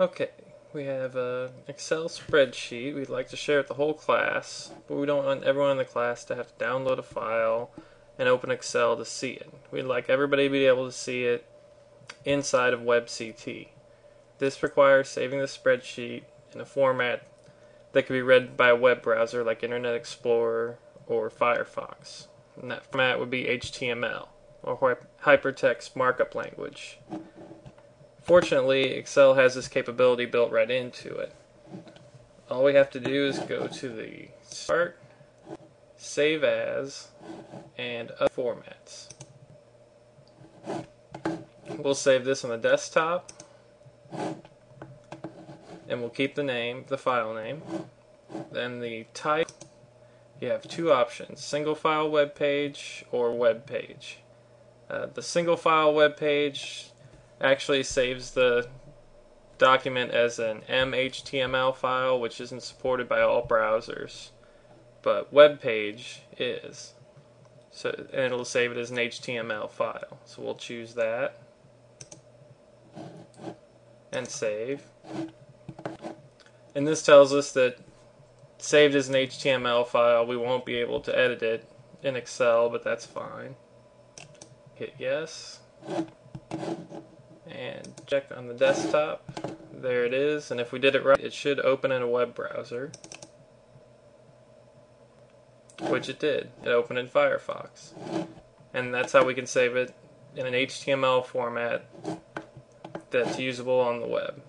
Okay, we have an Excel spreadsheet we'd like to share with the whole class, but we don't want everyone in the class to have to download a file and open Excel to see it. We'd like everybody to be able to see it inside of WebCT. This requires saving the spreadsheet in a format that can be read by a web browser like Internet Explorer or Firefox. And that format would be HTML or Hypertext Markup Language. Fortunately, Excel has this capability built right into it. All we have to do is go to the Start, Save As, and Other Formats. We'll save this on the desktop, and we'll keep the name, the file name. Then the type, you have two options, single file web page or web page. Uh, the single file web page actually saves the document as an MHTML file, which isn't supported by all browsers, but web page is. So and it'll save it as an HTML file. So we'll choose that and save. And this tells us that saved as an HTML file, we won't be able to edit it in Excel, but that's fine. Hit yes and check on the desktop. There it is, and if we did it right, it should open in a web browser, which it did. It opened in Firefox. And that's how we can save it in an HTML format that's usable on the web.